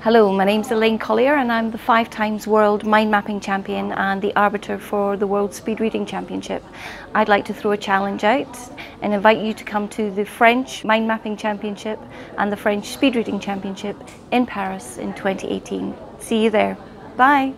Hello, my name is Elaine Colliar and I'm the five times world mind mapping champion and the arbiter for the World Speed Reading Championship. I'd like to throw a challenge out and invite you to come to the French Mind Mapping Championship and the French Speed Reading Championship in Paris in 2018. See you there. Bye.